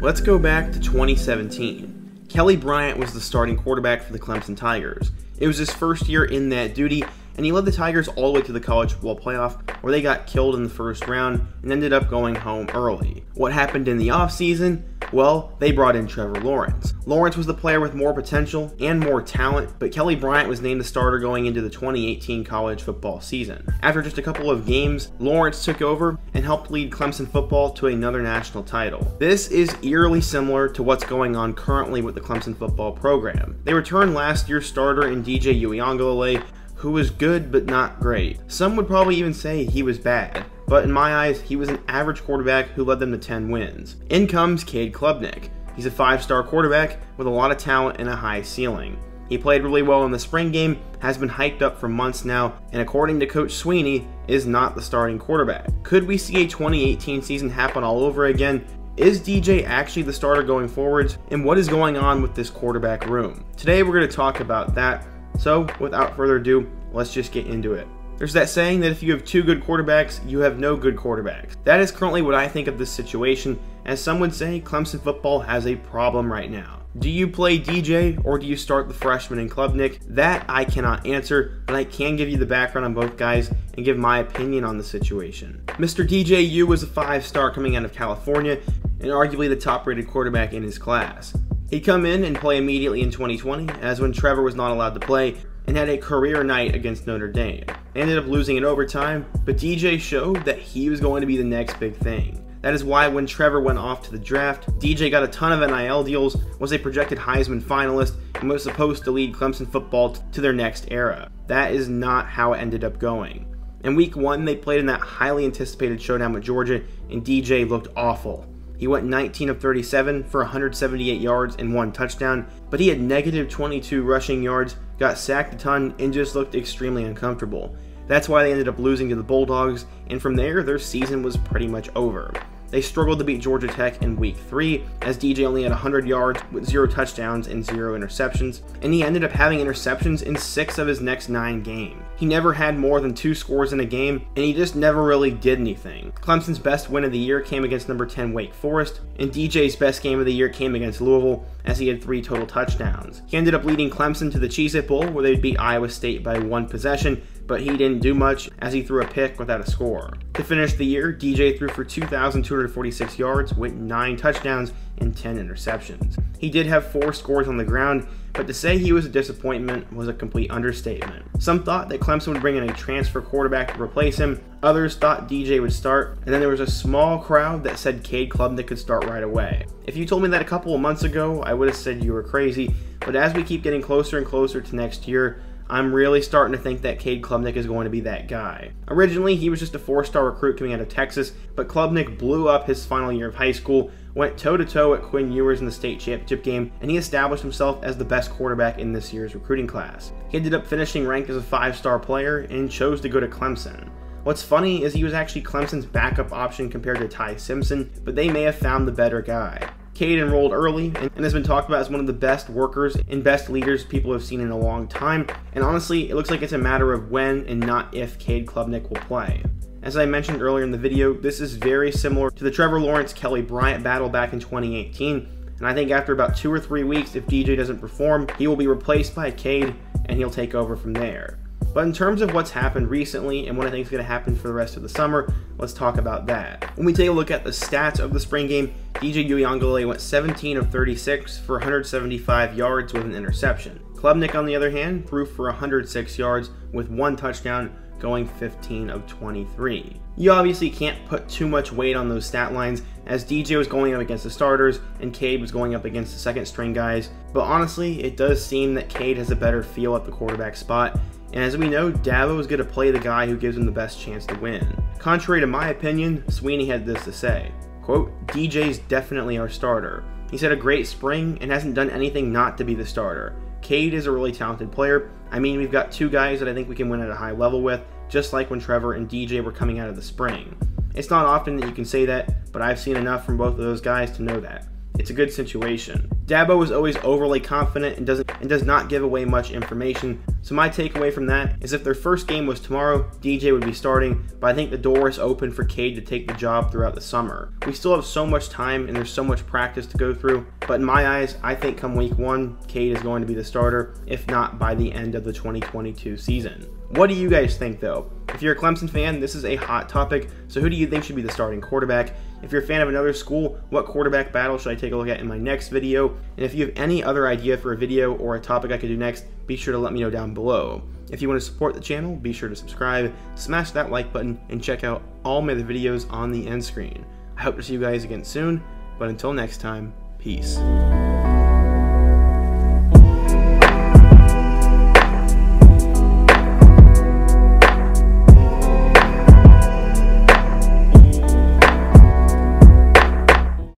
Let's go back to 2017. Kelly Bryant was the starting quarterback for the Clemson Tigers. It was his first year in that duty, and he led the Tigers all the way to the college football playoff, where they got killed in the first round and ended up going home early. What happened in the offseason? Well, they brought in Trevor Lawrence. Lawrence was the player with more potential and more talent, but Kelly Bryant was named the starter going into the 2018 college football season. After just a couple of games, Lawrence took over and helped lead Clemson football to another national title. This is eerily similar to what's going on currently with the Clemson football program. They returned last year's starter in DJ Uiagalelei, who was good but not great. Some would probably even say he was bad, but in my eyes, he was an average quarterback who led them to 10 wins. In comes Cade Klubnik. He's a five star quarterback with a lot of talent and a high ceiling. He played really well in the spring game, has been hyped up for months now, and according to Coach Swinney, is not the starting quarterback. Could we see a 2018 season happen all over again? Is DJ actually the starter going forwards? And what is going on with this quarterback room? Today we're going to talk about that so, without further ado, let's just get into it. There's that saying that if you have two good quarterbacks, you have no good quarterbacks. That is currently what I think of this situation, as some would say Clemson football has a problem right now. Do you play DJ or do you start the freshman in Klubnik? That I cannot answer, but I can give you the background on both guys and give my opinion on the situation. Mr. DJ. DJU was a five star coming out of California and arguably the top rated quarterback in his class. He'd come in and play immediately in 2020, as when Trevor was not allowed to play, and had a career night against Notre Dame. ended up losing in overtime, but DJ showed that he was going to be the next big thing. That is why when Trevor went off to the draft, DJ got a ton of NIL deals, was a projected Heisman finalist, and was supposed to lead Clemson football to their next era. That is not how it ended up going. In week one, they played in that highly anticipated showdown with Georgia, and DJ looked awful. He went 19 of 37 for 178 yards and one touchdown, but he had negative 22 rushing yards, got sacked a ton, and just looked extremely uncomfortable. That's why they ended up losing to the Bulldogs, and from there, their season was pretty much over. They struggled to beat Georgia Tech in week three, as DJ only had 100 yards with zero touchdowns and zero interceptions, and he ended up having interceptions in six of his next nine games. He never had more than two scores in a game, and he just never really did anything. Clemson's best win of the year came against number 10 Wake Forest, and DJ's best game of the year came against Louisville, as he had three total touchdowns. He ended up leading Clemson to the Cheez It Bowl, where they'd beat Iowa State by one possession, but he didn't do much as he threw a pick without a score. To finish the year, DJ threw for 2,246 yards with 9 touchdowns and 10 interceptions. He did have 4 scores on the ground, but to say he was a disappointment was a complete understatement. Some thought that Clemson would bring in a transfer quarterback to replace him, others thought DJ would start, and then there was a small crowd that said Cade Klubnik could start right away. If you told me that a couple of months ago, I would have said you were crazy, but as we keep getting closer and closer to next year, I'm really starting to think that Cade Klubnik is going to be that guy. Originally, he was just a four-star recruit coming out of Texas, but Klubnik blew up his final year of high school, went toe-to-toe at Quinn Ewers in the state championship game, and he established himself as the best quarterback in this year's recruiting class. He ended up finishing ranked as a five-star player and chose to go to Clemson. What's funny is he was actually Clemson's backup option compared to Ty Simpson, but they may have found the better guy. Cade enrolled early and has been talked about as one of the best workers and best leaders people have seen in a long time. And honestly, it looks like it's a matter of when and not if Cade Klubnik will play. As I mentioned earlier in the video, this is very similar to the Trevor Lawrence Kelly Bryant battle back in 2018. And I think after about two or three weeks, if DJ doesn't perform, he will be replaced by Cade and he'll take over from there. But in terms of what's happened recently and what I think is going to happen for the rest of the summer, let's talk about that. When we take a look at the stats of the spring game, DJ Uiagalelei went 17 of 36 for 175 yards with an interception. Klubnik, on the other hand, threw for 106 yards with one touchdown, going 15 of 23. You obviously can't put too much weight on those stat lines as DJ was going up against the starters and Cade was going up against the second string guys, but honestly, it does seem that Cade has a better feel at the quarterback spot and as we know, Dabo is going to play the guy who gives him the best chance to win. Contrary to my opinion, Swinney had this to say, quote, DJ's definitely our starter. He's had a great spring and hasn't done anything not to be the starter. Cade is a really talented player. I mean, we've got two guys that I think we can win at a high level with, just like when Trevor and DJ were coming out of the spring. It's not often that you can say that, but I've seen enough from both of those guys to know that. It's a good situation. Dabo is always overly confident and doesn't and does not give away much information. So my takeaway from that is if their first game was tomorrow, DJ would be starting, but I think the door is open for Cade to take the job throughout the summer. We still have so much time and there's so much practice to go through, but in my eyes, I think come week one, Cade is going to be the starter, if not by the end of the 2022 season. What do you guys think though? If you're a Clemson fan, this is a hot topic, so who do you think should be the starting quarterback? If you're a fan of another school, what quarterback battle should I take a look at in my next video? And if you have any other idea for a video or a topic I could do next, be sure to let me know down below. If you want to support the channel, be sure to subscribe, smash that like button, and check out all my other videos on the end screen. I hope to see you guys again soon, but until next time, peace.